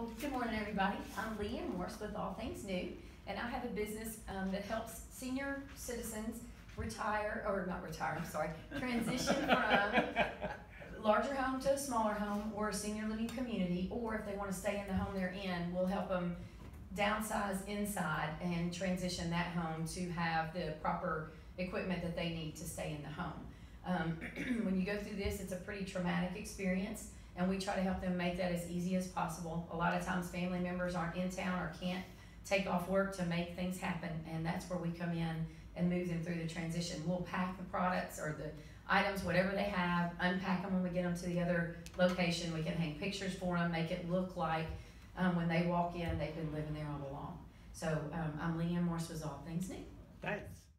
Well, good morning, everybody. I'm Lee Ann Morse with All Things New, and I have a business, um, that helps senior citizens retire, or not retire, I'm sorry, transition from larger home to a smaller home or a senior living community, or if they wanna stay in the home they're in, we'll help them downsize inside and transition that home to have the proper equipment that they need to stay in the home. Um, when you go through this, it's a pretty traumatic experience, and we try to help them make that as easy as possible. A lot of times, family members aren't in town or can't take off work to make things happen, and that's where we come in and move them through the transition. We'll pack the products or the items, whatever they have, unpack them when we get them to the other location. We can hang pictures for them, make it look like um, when they walk in, they've been living there all along. So um, I'm Lee Ann Morse with All Things New. Thanks.